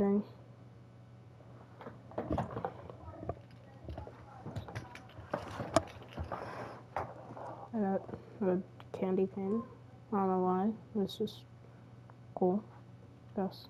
Dang. I got a candy cane. I don't know why. It's just cool. Yes.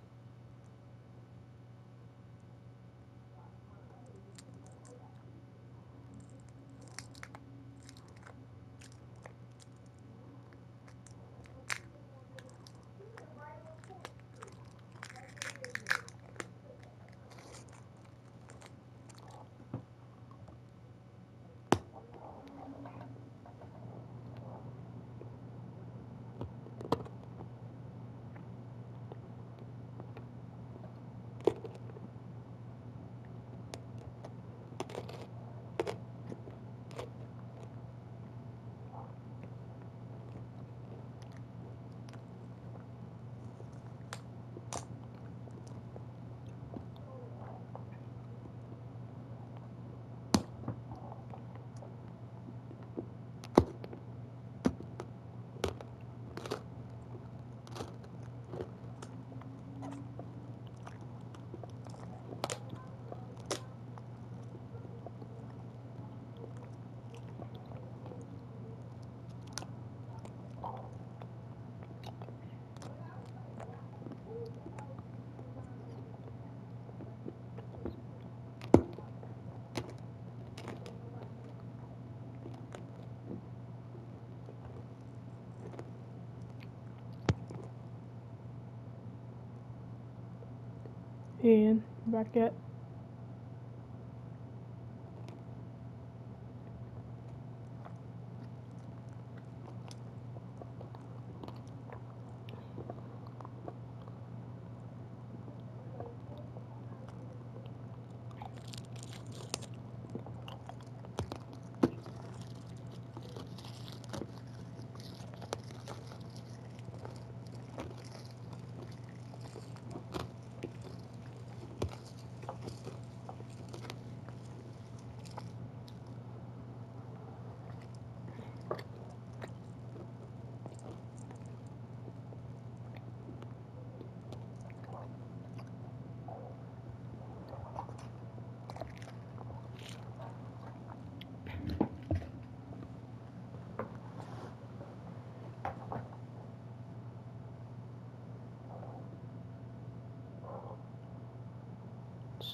And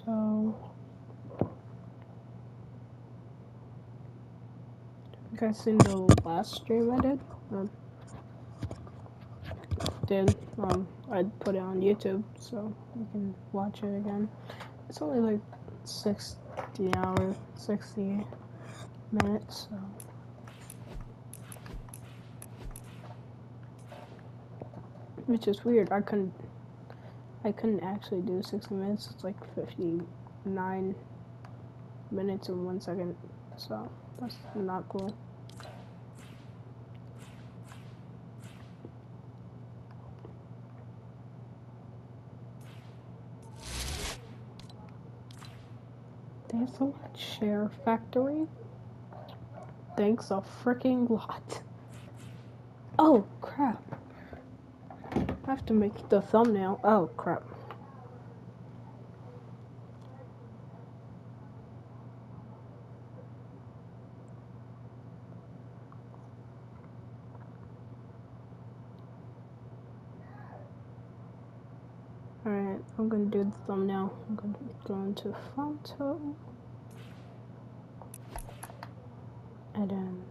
So, you guys seen the last stream I did? Um, did um I put it on YouTube so you can watch it again. It's only like sixty hours, sixty minutes. So. Which is weird. I couldn't I couldn't actually do 60 minutes. It's like 59 minutes and one second. So that's not cool. There's a lot. Share factory. Thanks a freaking lot. Oh to make the thumbnail. Oh crap. Alright, I'm gonna do the thumbnail. I'm gonna go into photo. And then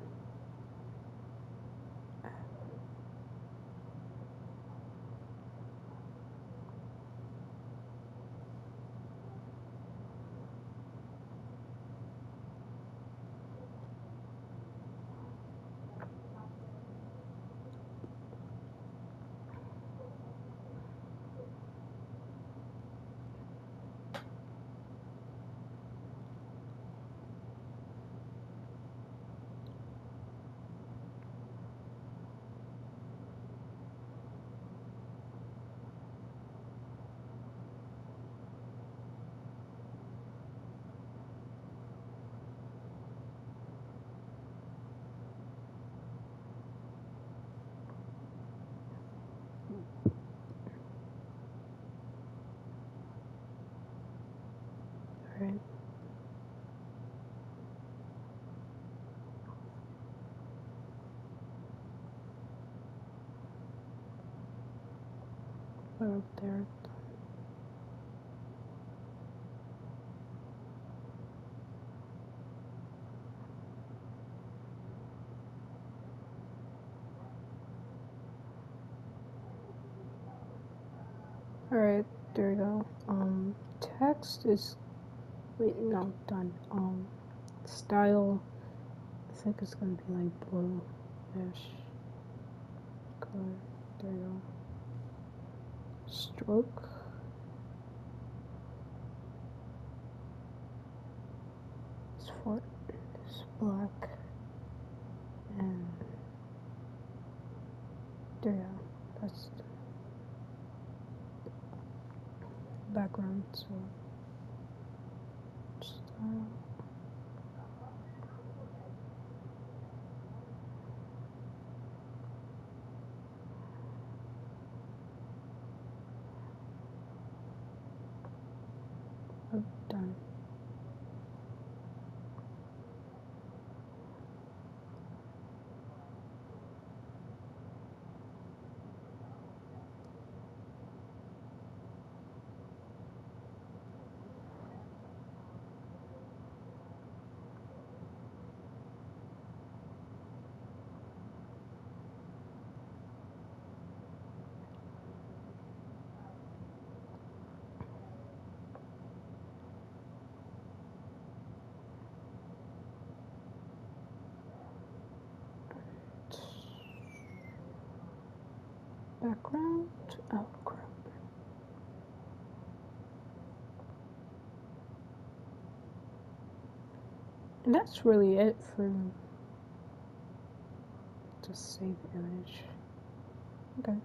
text is, wait, no, done. Um, style, I think it's gonna be like blue-ish color. There you go. Stroke. It's for, it's black. And, there you go. That's background, so style. Oh, done. Background. Oh crap. And that's really it for just save image. Okay.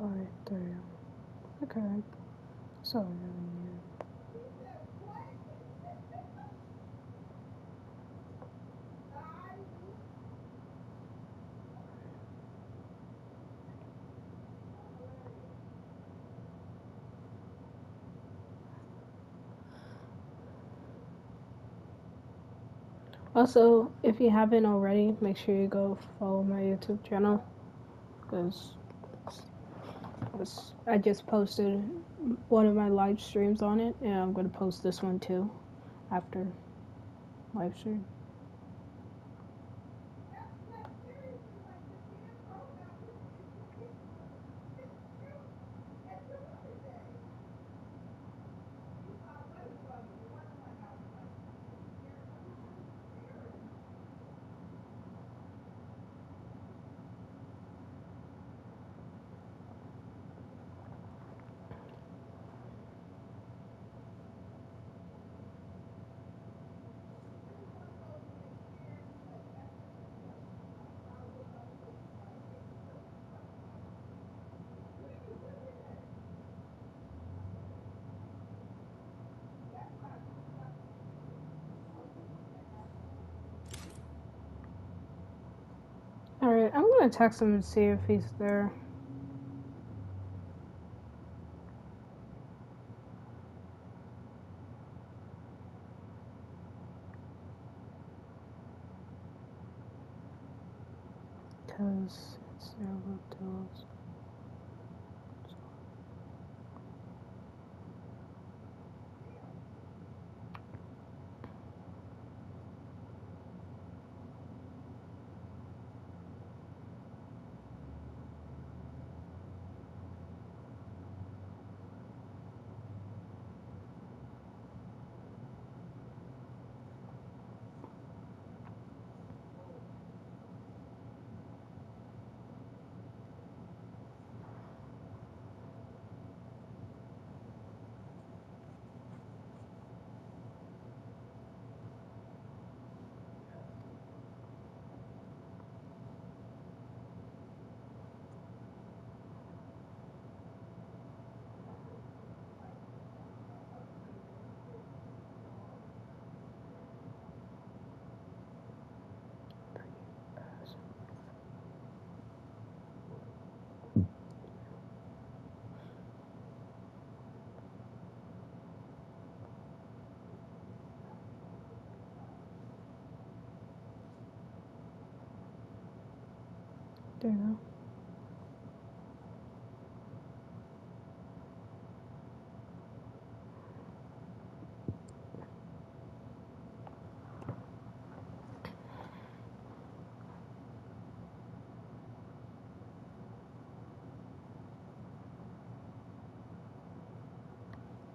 Alright, there you go. Okay. So need. Also, if you haven't already, make sure you go follow my YouTube channel because I just posted one of my live streams on it, and I'm gonna post this one too after live stream. Alright, I'm gonna text him and see if he's there. Because it's zero tills.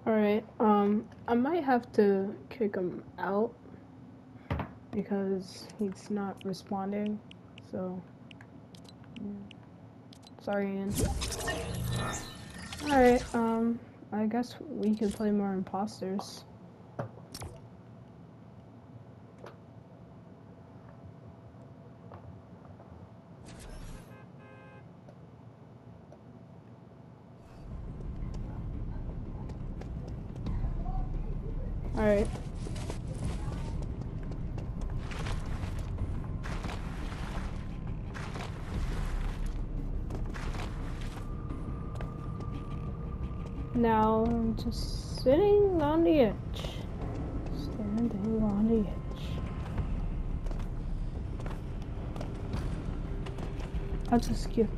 Alright, um, I might have to kick him out because he's not responding, so. Sorry, Ian. Alright, um, I guess we can play more imposters. Alright. Now I'm just sitting on the edge. Standing on the edge. Skip.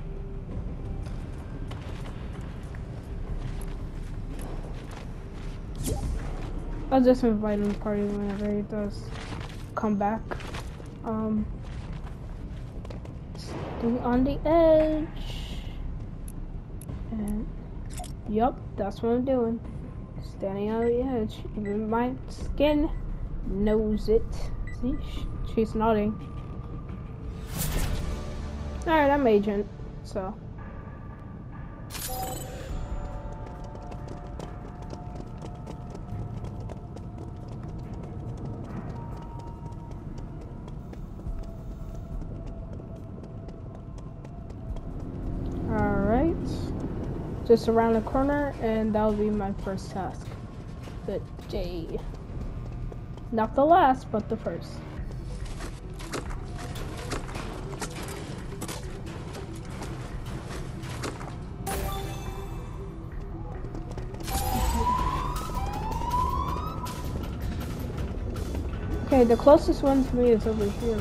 I'll just invite him to party whenever he does come back. Um, on the edge. And, yup, that's what I'm doing. Standing on the edge. Even my skin knows it. See, she's nodding. Alright, I'm agent, so. Alright. Just around the corner, and that'll be my first task. The day. Not the last, but the first. Okay, the closest one to me is over here.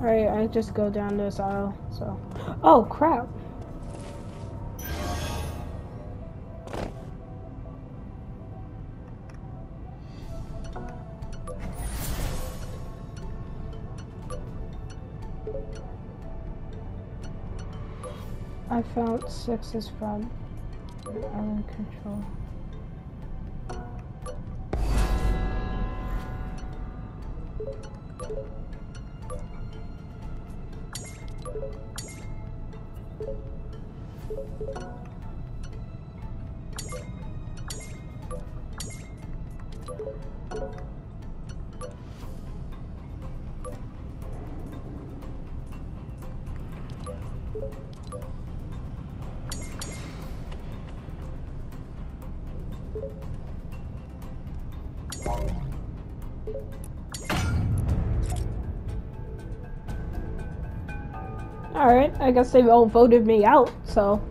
Alright, I just go down this aisle, so. Oh, crap. I found sixes from island control. Alright, I guess they all voted me out, so.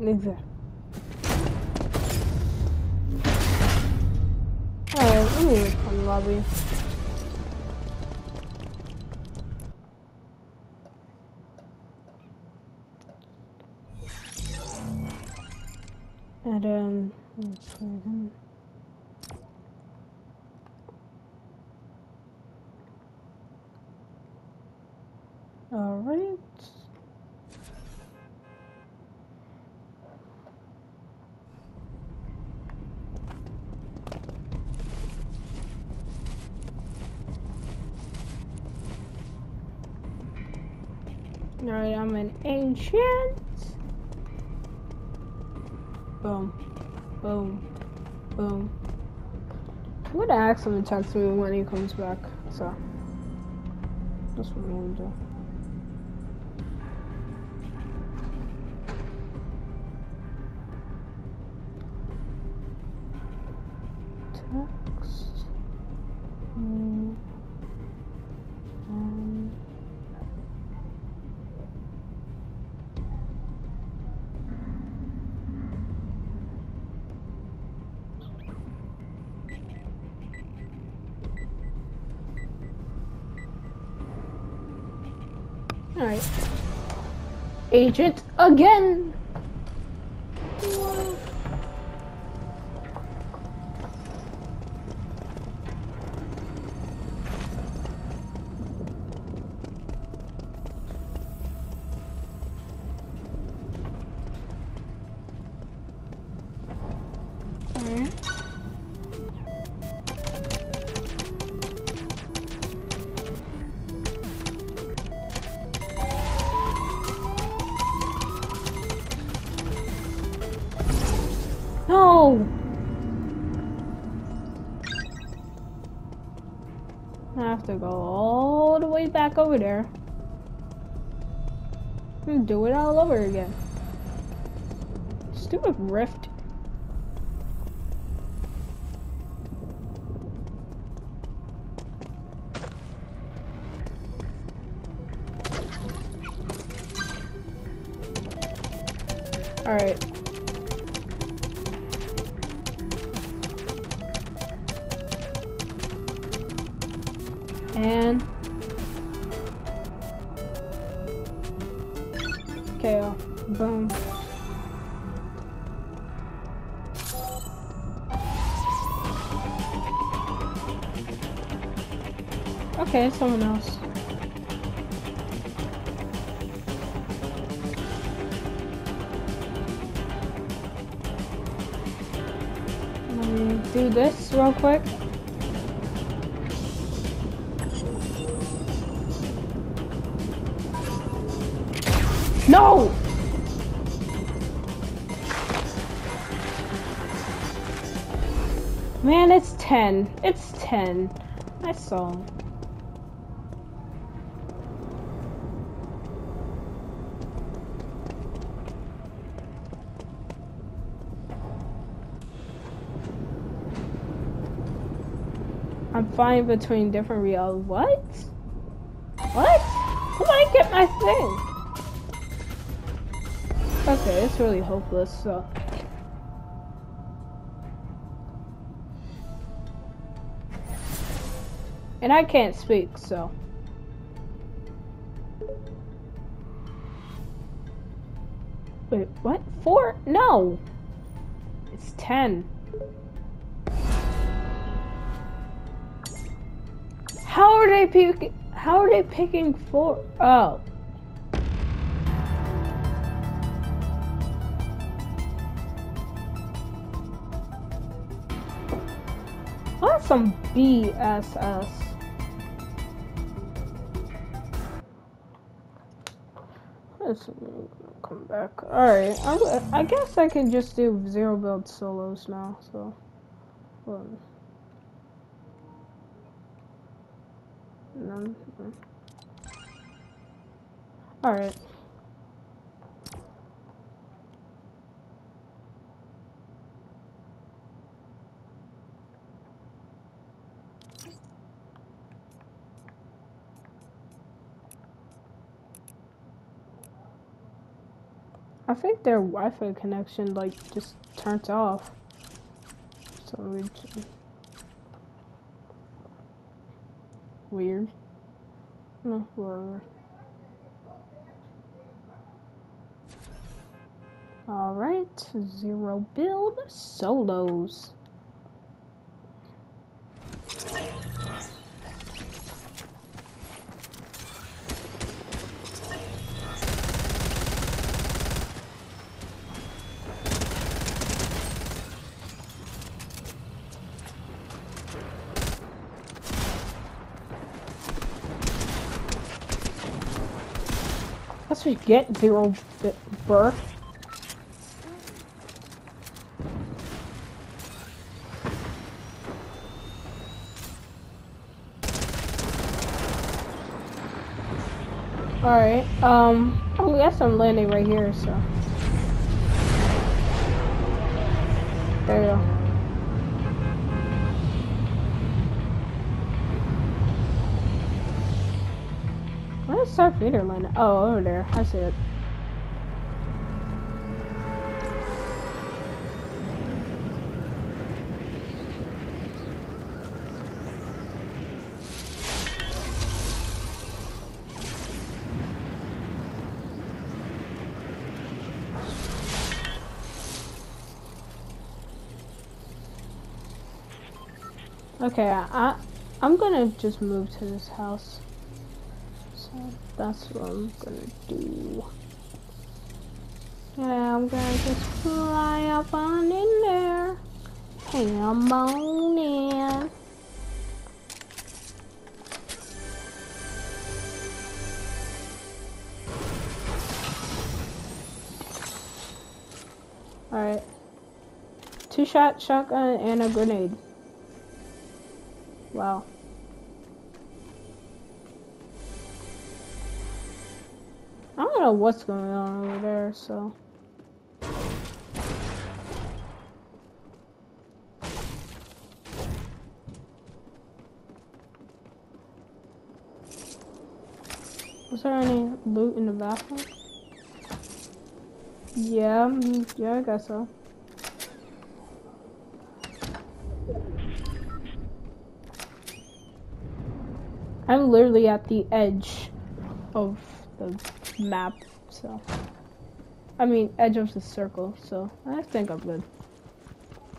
Exactly. Alright, let me from the lobby. An ancient. Boom. Boom. Boom. I'm gonna ask him to text me when he comes back, so that's what I'm gonna do. Agent again! Do it all over again. Stupid rift. Okay, someone else. Let me do this real quick. No! Man, it's 10. It's 10. I saw. I'm fine between different realities. Uh, what? What? How did I get my thing? Okay, it's really hopeless, so. And I can't speak, so. Wait, what? Four? No! It's ten. How are they picking? How are they picking four? Oh. That's some BSS. Let's come back. Alright, I, I guess I can just do zero build solos now, so. Well, no. Alright. I think their Wi-Fi connection like just turns off. So we weird. No, whatever. Alright, zero build solos. Get zero build. Alright, um, oh, guess I'm landing right here, so. There you go. Darth Vader landing? Oh, over there. I see it. Okay, I, I'm gonna just move to this house. That's what I'm gonna do. Yeah, I'm gonna just fly up on in there. Come on in. Alright. Two shot shotgun and a grenade. Wow. I don't know what's going on over there, so. Was there any loot in the bathroom? Yeah, mm, yeah, I guess so. I'm literally at the edge of the map, so. I mean, edge of the circle, so I think I'm good.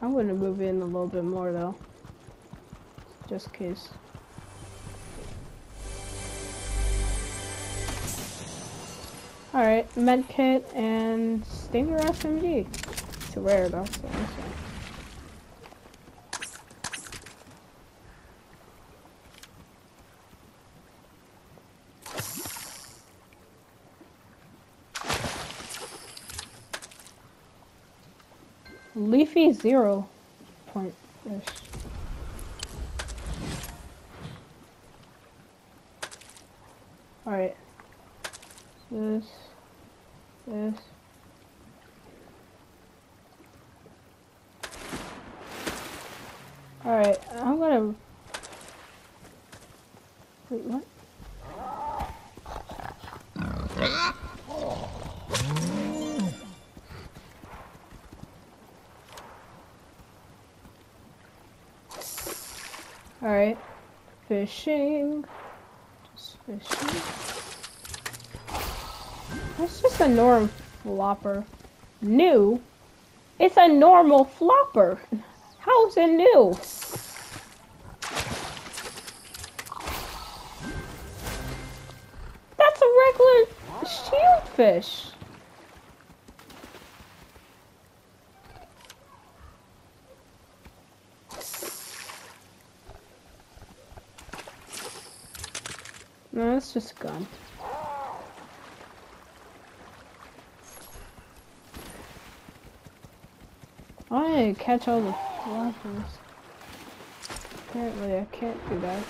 I'm gonna move in a little bit more though. Just in case. Alright, medkit and Stinger SMG. It's rare though, so. Leafy zero point ish. Alright. This. This. Alright, I'm gonna... Wait, what? Alright. Fishing. Just fishing. That's just a normal flopper. New? It's a normal flopper. How is it new? That's a regular shieldfish. No, it's just a gun. I need to catch all the floppers. Apparently I can't do that.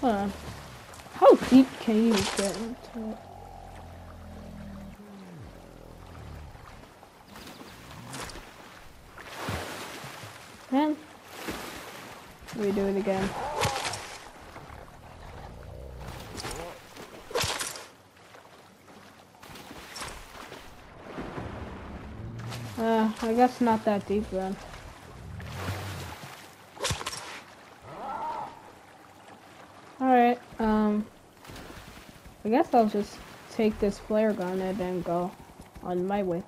Hold on. How deep can you get into it? Man. We do it again. Uh, I guess not that deep then. Alright, um, I guess I'll just take this flare gun and then go on my way.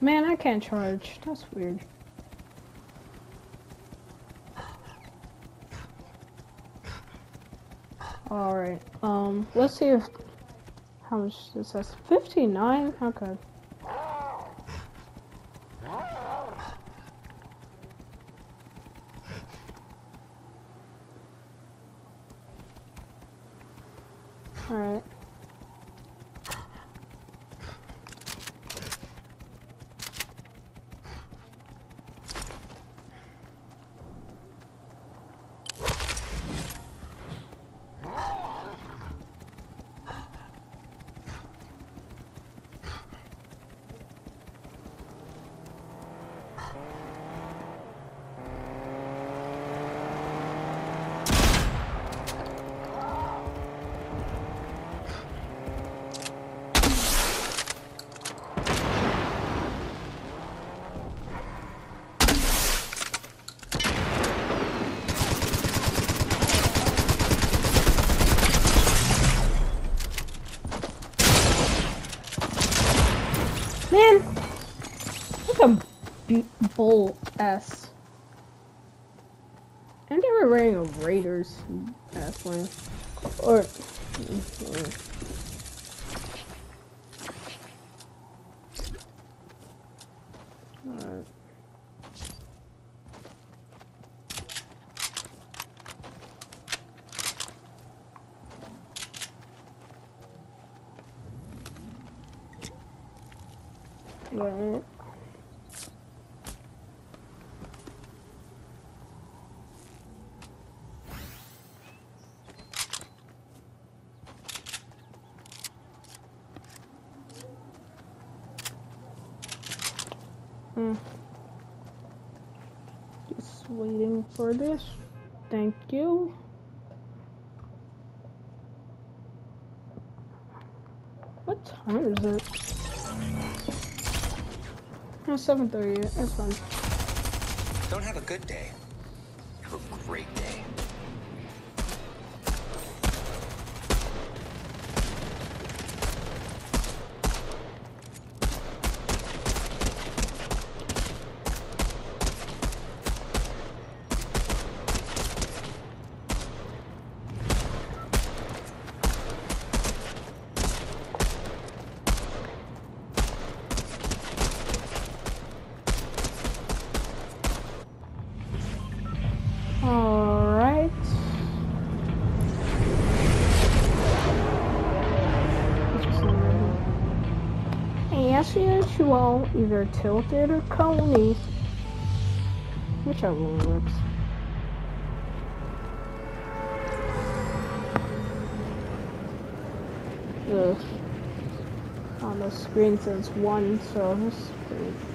Man, I can't charge. That's weird. Alright, um, let's see if, how much this says, 59? Okay. Alright. Ass. And they were wearing a Raiders ass one. Or. Alright. Right. Hmm. Just waiting for this. Thank you. What time is it? No, 7.30. That's fine. Don't have a good day. Have a great day. Tilted or coney. Whichever one works. Ugh. On the screen says one, so it's pretty.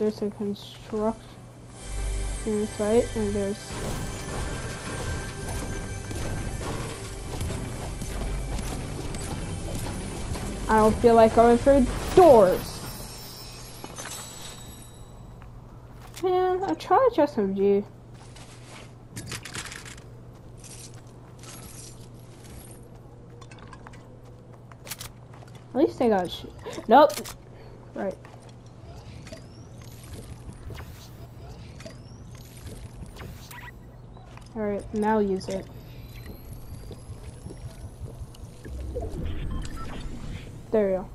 there's a construction site and there's I don't feel like going through doors. Man, I tried SMG. At least they got shit. Nope. Right. Alright, now use it. There we go.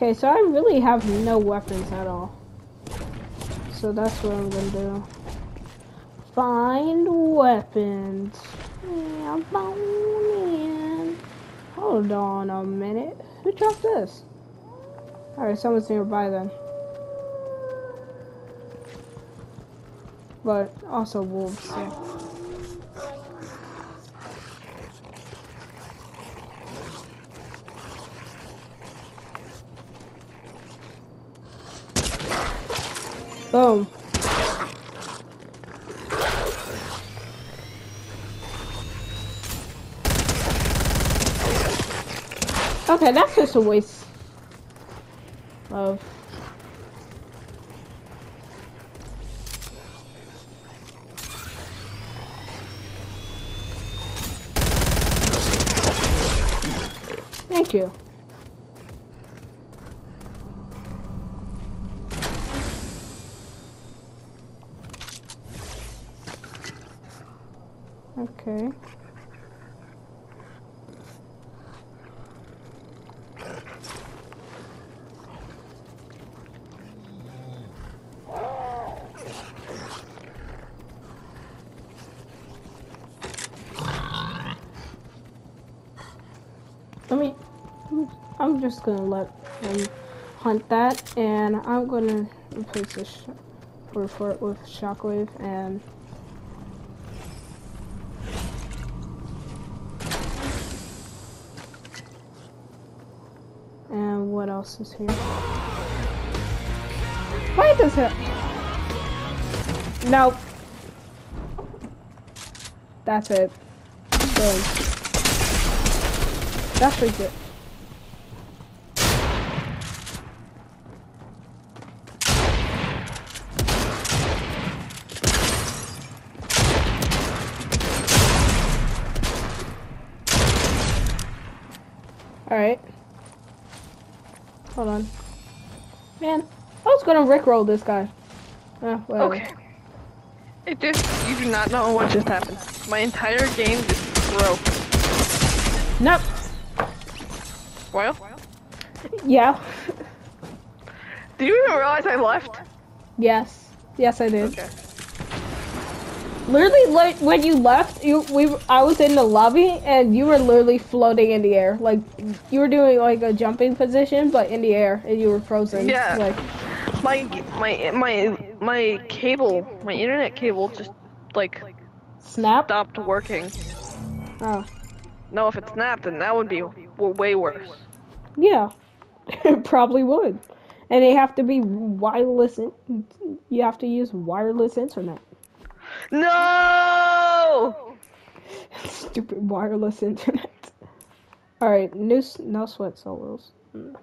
Okay, so I really have no weapons at all. So that's what I'm gonna do. Find weapons. Hold on a minute. Who dropped this? Alright, someone's nearby then. But also wolves, yeah. Boom. Okay, that's just a waste of Thank you. Okay. Let me, I'm just gonna let him hunt that, and I'm gonna replace this for, for with shockwave and is here. Why does it? Nope. That's it. That's pretty good. Alright. Hold on. Man, I was gonna rickroll this guy. Uh, okay. It just, you do not know what just happened. My entire game just broke. Nope. Well? Yeah. Do you even realize I left? Yes. Yes, I did. Okay. Literally, like when you left, you we I was in the lobby and you were literally floating in the air, like you were doing like a jumping position, but in the air, and you were frozen. Yeah. Like my my my my cable, my internet cable, just like snap stopped working. Oh. No, if it snapped, then that would be way worse. Yeah, it probably would, and they have to be wireless. You have to use wireless internet. No! Stupid wireless internet. Alright, no, no sweat solos. Hmm,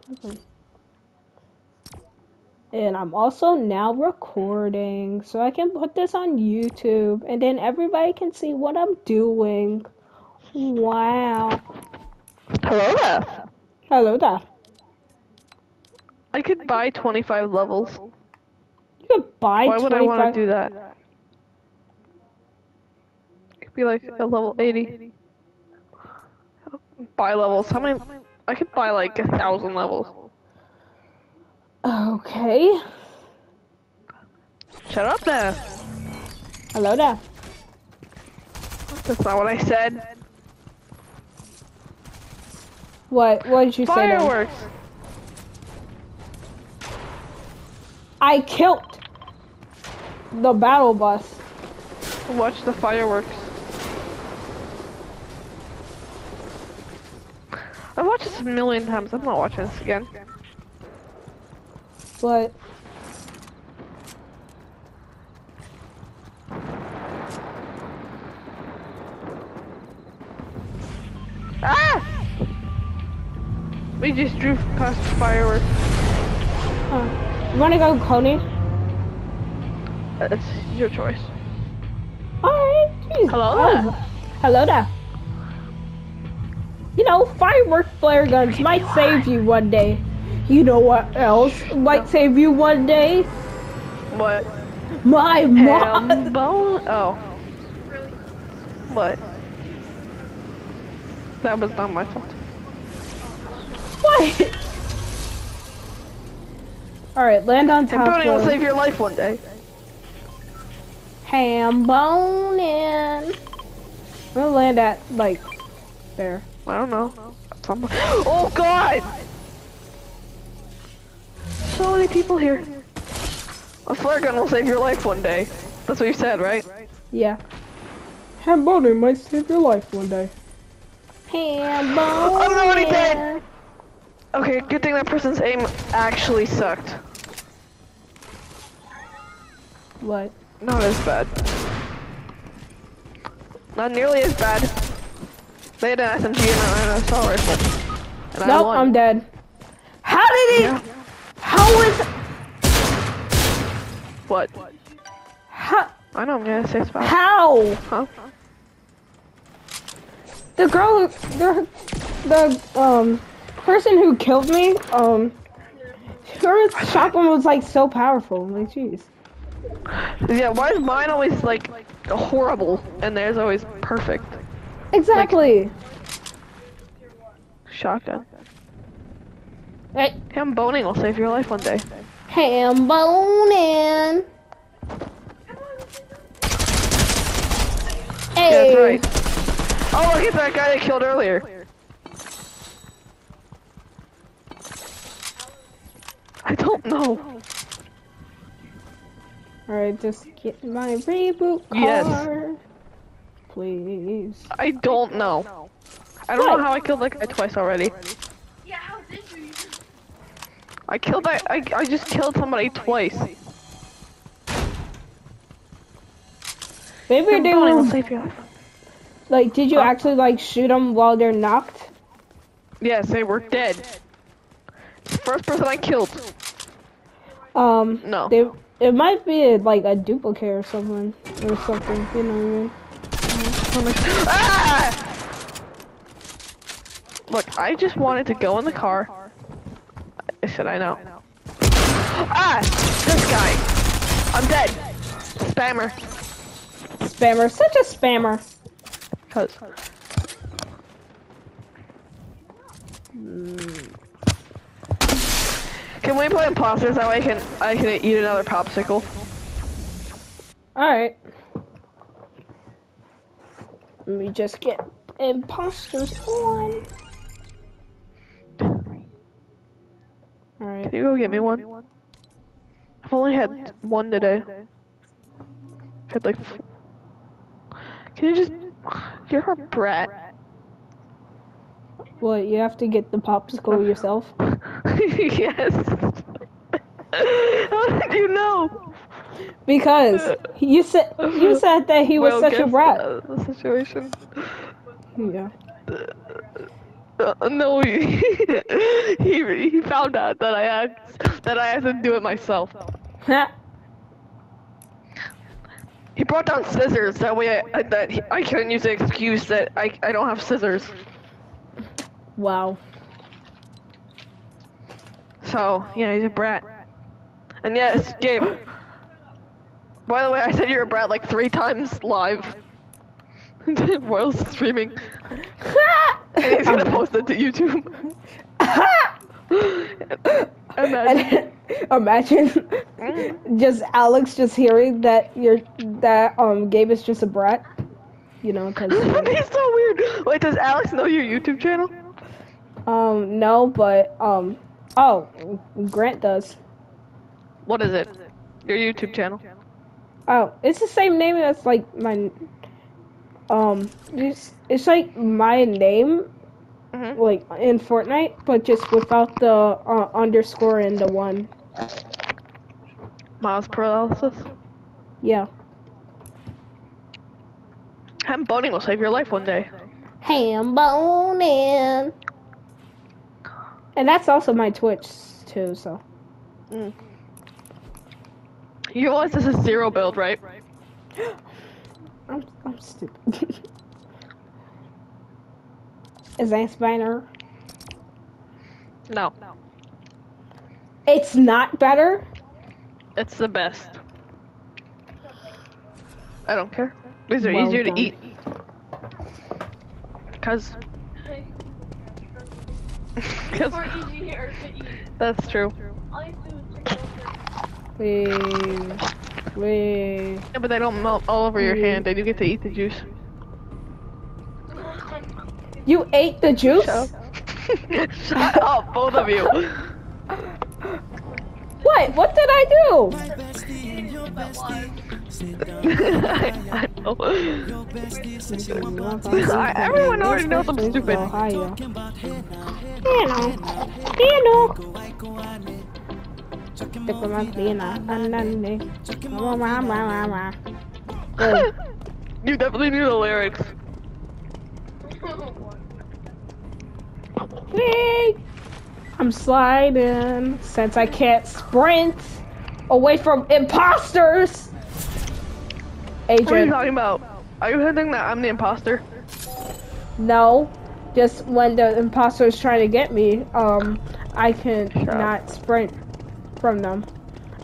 and I'm also now recording, so I can put this on YouTube, and then everybody can see what I'm doing. Wow. Hello there. Hello there. I could buy 25 levels. You could buy Why would I want to do that? Be like a level 80. Buy levels. How many? I could buy like a thousand levels. Okay. Shut up there. Hello there. That's not what I said. What? What did you Fireworks. say? Fireworks. I killed the battle bus. Watch the fireworks. I watched this a million times. I'm not watching this again. What? Ah! We just drew past fireworks. Huh. You wanna go Coney? That's uh, your choice. Alright, Hello there. Oh. Hello there. You know, firework flare guns might save you one day. You know what else might save you one day? What? My mom. Bone? Oh. What? That was not my fault. What? Alright, land on Ham top boning will save your life one day. ham boning. I'm gonna land at, like, there. I don't know. Some- Oh god! So many people here. A flare gun will save your life one day. That's what you said, right? Yeah. Boning might save your life one day. Boning. I don't know what he did. Okay, good thing that person's aim actually sucked. What? Not as bad. Not nearly as bad. They had an SMG and an assault rifle. And Nope. I'm dead. How did he? Yeah. How is? What? How? I know I'm gonna say spot. How? Huh? The girl, the, the um person who killed me, um, her shotgun was like so powerful. Like, jeez. Yeah, why is mine always like horrible and theirs always perfect? Exactly. Shotgun. Hey, Ham boning will save your life one day. ham boning. Yeah, Hey. that's right. Oh, look at that guy they killed earlier. I don't know. Alright, just get my reboot car. Yes. Please. I don't know. I don't know how I killed that guy twice already. Yeah, how did you? I killed that. I, I just killed somebody twice. Maybe they were, save your life. like, did you actually, like, shoot them while they're knocked? Yes, they were dead. First person I killed. Um, No. they, it might be, like, a duplicate or something, or something, you know what I mean? Ah! Look, I just wanted to go in the car. Should I know? Ah! This guy! I'm dead! Spammer. Spammer, such a spammer. Cause. Can we play imposters? That way I can I can eat another popsicle. Alright. Let me just get imposters on. Alright. Can you go get me one? I've only had one today. I Had like. Can you just? You're a brat. What, you have to get the popsicle yourself? yes. How did you know? Because you said you said that he was Well, such a brat. the situation. Yeah. Uh, no, he, he he found out that I had that I had to do it myself. He brought down scissors. That way, I, I that he, I couldn't use the excuse that I I don't have scissors. wow. So yeah, he's a brat. And yes, Gabe. By the way, I said you're a brat like three times live. While streaming. And he's gonna post it to YouTube. Imagine. Imagine just Alex just hearing that you're that um Gabe is just a brat. You know, because That'd be so weird. Wait, does Alex know your YouTube channel? um no, but um oh Grant does. What is it? Your YouTube channel. Oh, it's the same name as like my um it's it's like my name Mhm. like in Fortnite, but just without the uh, underscore and the one. Miles paralysis. Yeah. Ham boning will save your life one day. ham bone in. And that's also my Twitch too. So You realize this is zero build, right? I'm I'm stupid. Advanced Banner. No. It's not better. It's the best. I don't care. These are Well easier done. to eat. Cause. Cause More easier to eat. that's true. All you do is drink yogurt. We we Yeah, but they don't melt all over your hand. They do get to eat the juice. you ate the juice. Shut up. Both of you. What? What did I do? I, I know. Everyone already knows I'm stupid. Ohio. You know. You know. You definitely knew the lyrics. Whee! I'm sliding since I can't sprint away from imposters. What are you talking about? Are you hinting that I'm the imposter? no. Just when the imposter is trying to get me, um, I can Shut up. not sprint from them.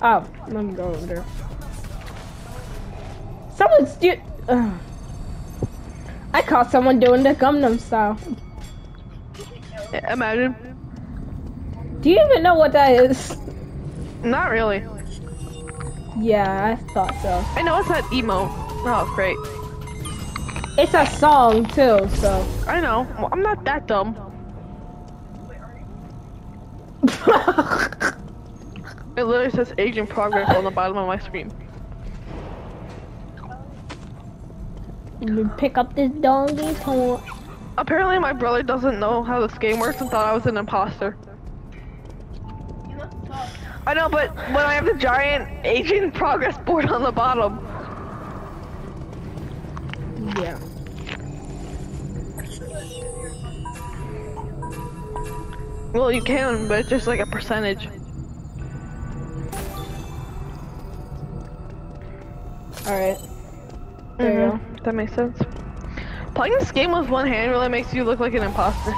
Oh, let me go over there. Someone's do. Ugh. I caught someone doing the Gangnam style. Yeah, Imagine. Do you even know what that is? Not really. Yeah, I thought so. I know it's that emo. Oh, great. It's a song too, so. I know. Well, I'm not that dumb. It literally says aging progress on the bottom of my screen. Me pick up this donkey torch. Apparently, my brother doesn't know how this game works and thought I was an imposter. You. I know, but when I have the giant aging progress board on the bottom, Yeah. well, you can, but it's just like a percentage. Alright. There you Mhm, That makes sense. Playing this game with one hand really makes you look like an imposter.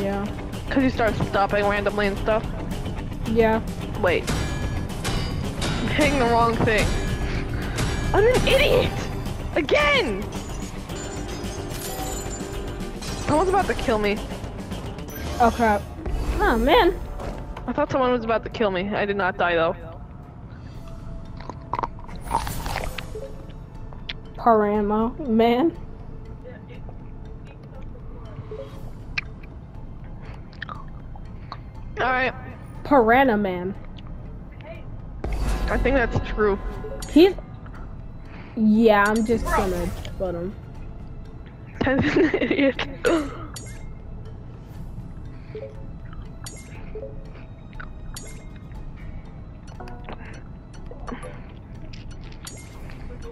Yeah. Because you start stopping randomly and stuff. Yeah. Wait. I'm hitting the wrong thing. I'm an idiot! Again! Someone's about to kill me. Oh crap. Oh man. I thought someone was about to kill me. I did not die though. Paramo. Man. Alright, Piranha Man. I think that's true. He's. Yeah, I'm just gonna put him. I'm an idiot.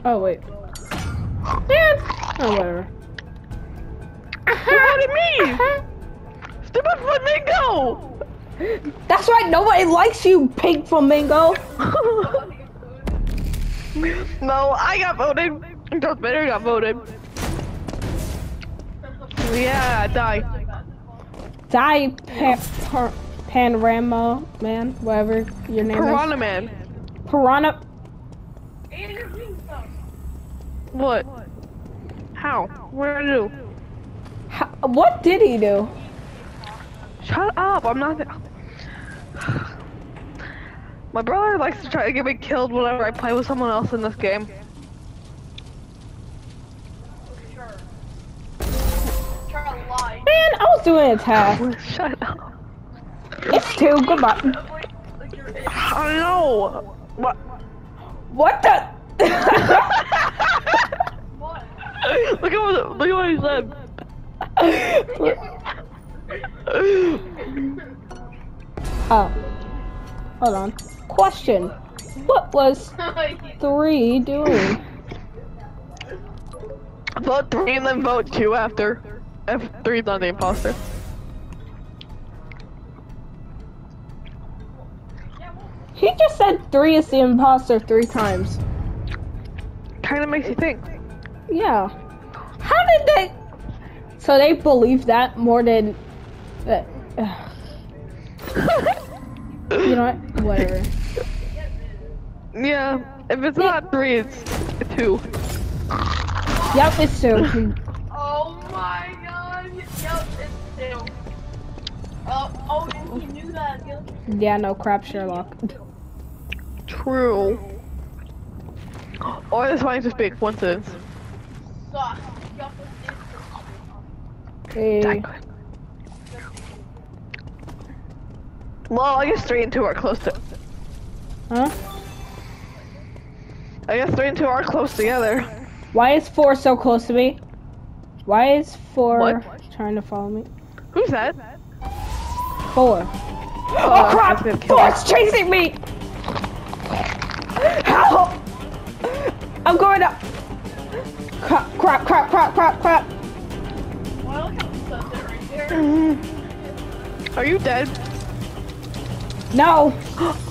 Oh wait. Man. Oh whatever. Uh-huh. Who voted me? Uh-huh. Stupid flamingo! That's right. Nobody likes you, pink flamingo. no, I got voted. Darth Vader got voted. Yeah, die. Die, pa- par- panorama man, whatever your name is. Piranha Man. is. Piranha. Green stuff. What? How? What did I do? How, what did he do? Shut up! I'm not. My brother likes to try to get me killed whenever I play with someone else in this game. Sure. Try to lie. Man, I was doing a task. Shut up. It's two. Goodbye. Like, like you're in. I don't know. What? What the? Look at what look at what he said. oh, hold on. Question: What was three doing? Vote three and then vote two after. If three's not the imposter. He just said three is the imposter three times. Kinda makes you think. Yeah. How did they? So they believe that more than uh, that. you know what? Whatever. Yeah. If it's not three, it's two. Yep, it's two. Oh my god. Yep, it's two. Oh, oh, and you knew that. Gil. yeah, no crap, Sherlock. True. Or this might just be a coincidence. Hey. Well, I guess three and two are close to. Huh? I guess three and two are close together. Why is four so close to me? Why is four What? trying to follow me? Who's that? Four. Oh, Oh crap! Four's chasing me! Help! I'm going up! Crap, crap, crap, crap, crap, crap! Well, it right there. Are you dead? No!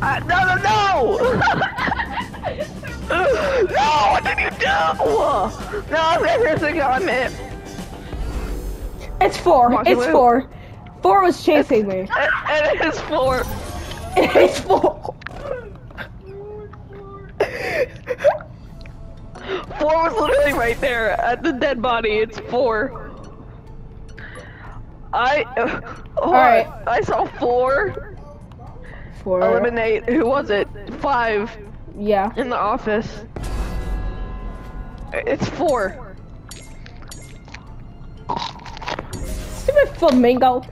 Uh, no, no, no! no, what did you do? No, thinking I'm it. It's four. Walk It's four. Four was chasing me. And, and it is four. It's four. Four was literally right there at the dead body. It's four. I. Uh, hold. Alright. I saw four Four. eliminate. Who was it? Five Yeah. in the office. It's four. Stupid flamingo.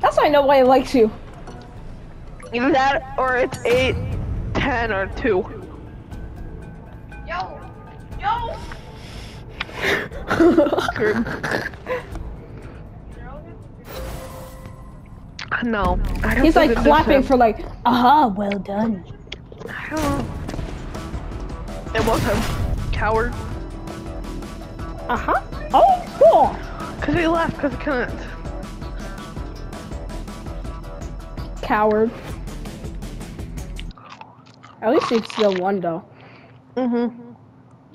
That's why nobody likes you. Either that or it's eight, ten, or two. Yo! No. I don't He's like clapping for like, aha, well done. I don't know. It was him. Coward. Uh-huh. Oh, four. Cause he left cause he couldn't. Coward. At least he still won though. Mm-hmm.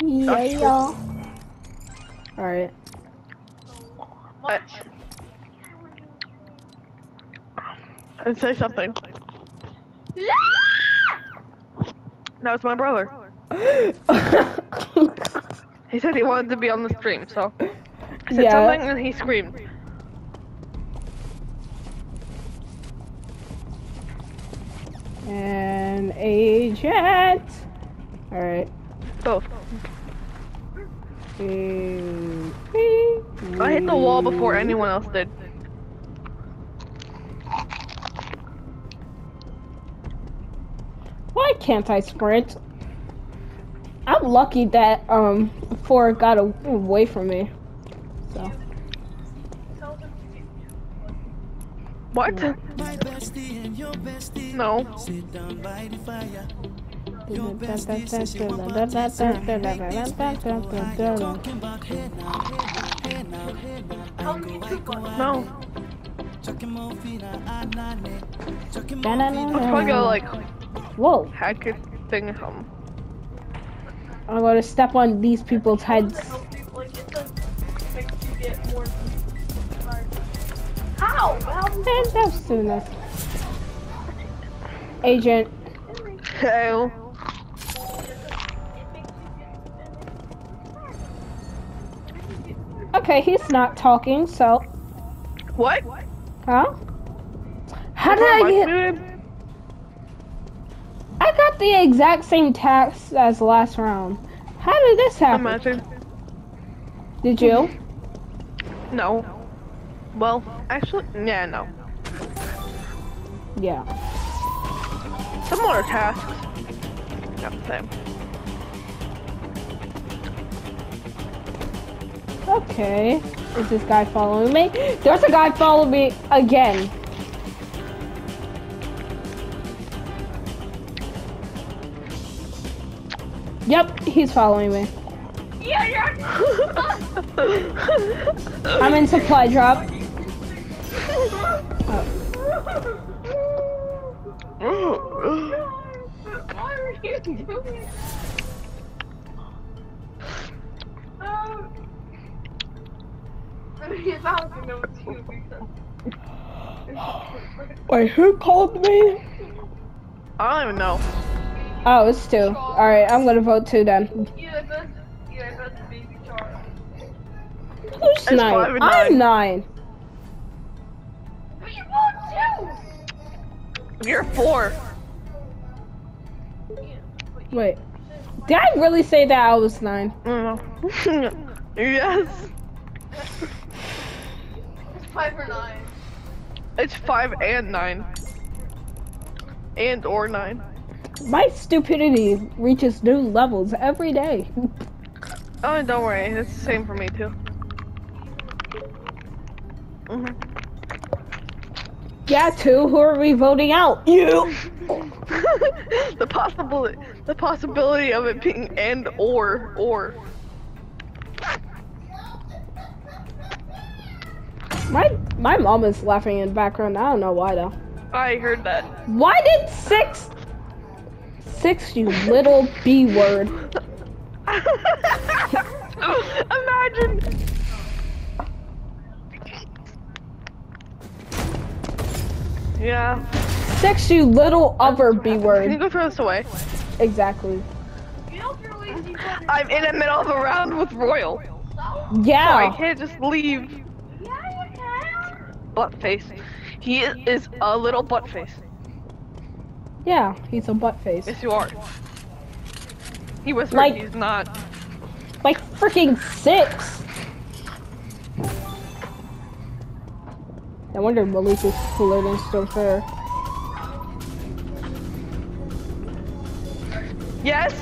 Yeah. y'all. Alright. I, and say something. No, it's my brother. He said he wanted to be on the stream, so I said Yeah. something and he screamed. and agent. Alright. Both. I I hit the wall before hmm. anyone else did. Why can't I sprint? I'm lucky that um four got a- away from me. So Tell them to get What? My bestie and your bestie No. No. go. Talking more fina, anane. Talking Da, more da, da, fina, Let's go like whoa! hack it thing or. I'm gonna step on these people's heads. to help you. Like, Okay, he's not talking, so What? huh? How did I get? get? I got the exact same tax as last round. How did this happen? Did you? No. Well, actually, yeah, no. Yeah. Similar tasks. Not same. Okay. Is this guy following me? There's a guy following me again. Yep, he's following me. Yeah, you're. I'm in supply drop. Why are you doing it? I mean, if I was to because. Wait, who called me? I don't even know. Oh, it's two. Alright, I'm gonna vote two then. Yeah, that's, yeah, that's baby Charlie. Who's It's nine? five I'm nine. nine. But you vote too! You're four. Wait. Did I really say that I was nine? I don't know. yes. It's five or nine. It's five and nine. And or nine. My stupidity reaches new levels every day. Oh, don't worry. It's the same for me too. hmm Yeah, too. Who are we voting out? You. the possibility, the possibility of it being and or or. My my mom is laughing in the background. I don't know why though. I heard that. Why did six? Six, you little b word. Imagine. Yeah. Six, you little other b Can you word. go throw this away? Exactly. You know if you're lazy, but I'm in the middle of a round with Royal. so? I can't just leave. Yeah. Butt face. He is, is a little butt face. Yeah. He's a butt face. Yes, you are. He was Like- he's not. Like freaking six. I wonder if Malik is cooler than still fair. Yes.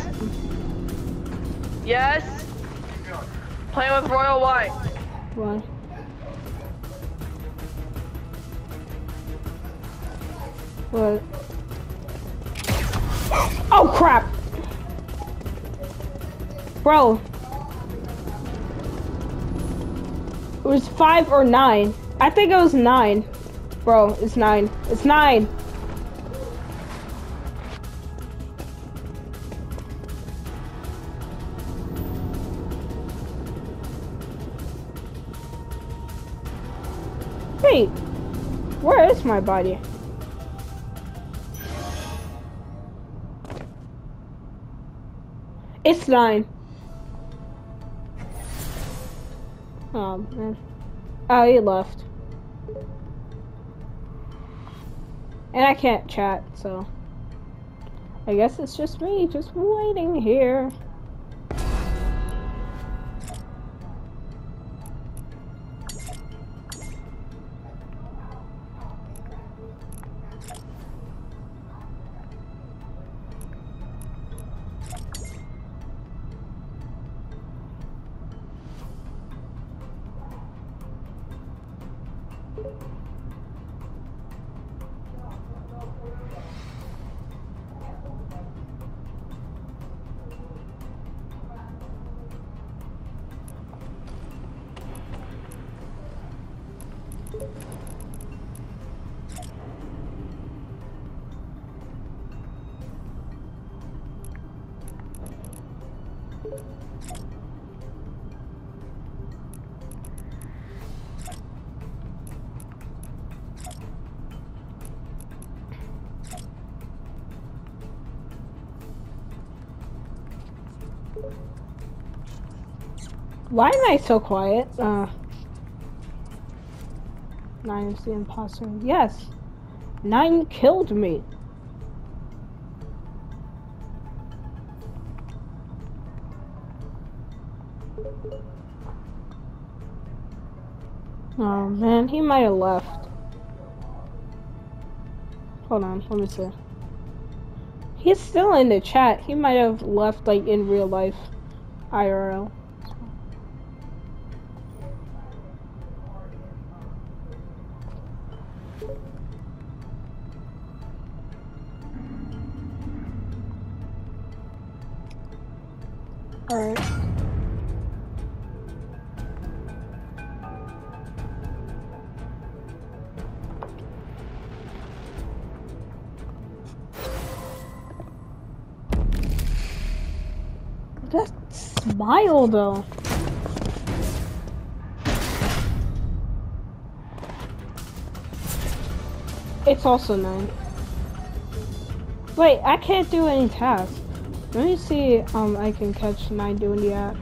Yes. Playing with Royal White. Why? What? Oh crap! Bro. It was five or nine. I think it was nine. Bro, it's nine. It's nine. Wait, where is my body? Nine. Oh man. Oh, he left. And I can't chat, so. I guess it's just me, just waiting here. Why am I so quiet? Uh, nine is the imposter. Yes, nine killed me. Oh man, he might have left. Hold on, let me see. He's still in the chat. He might have left like in real life, IRL. Smile though. It's also nine. Wait, I can't do any tasks. Let me see um I can catch nine doing the act.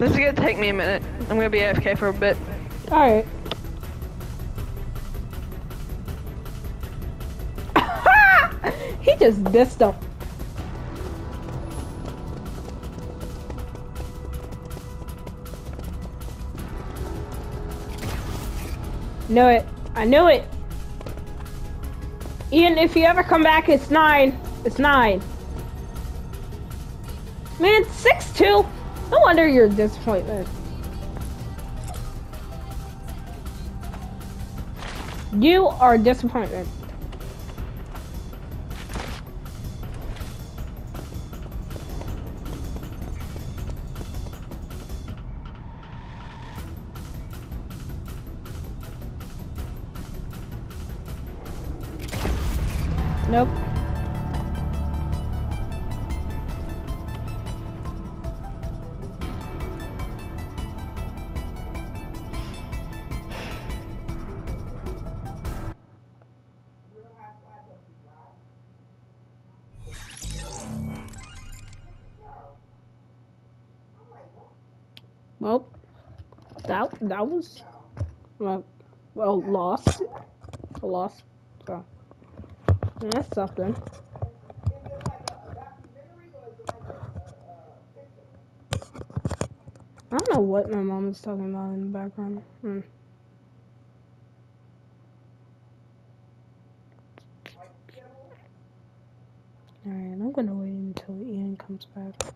This is gonna take me a minute. I'm gonna be AFK for a bit. Alright. he just dissed up. Knew it. I knew it. Ian, if you ever come back, it's nine. It's nine. Man, six two. No wonder you're disappointment. You are a disappointment. Nope. Well, that that was well, well lost, a loss. So that's something. I don't know what my mom is talking about in the background. Hmm. Alright, I'm gonna wait until Ian comes back.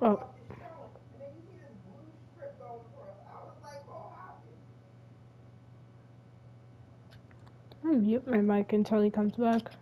Oh. I'll mute my mic until he comes back.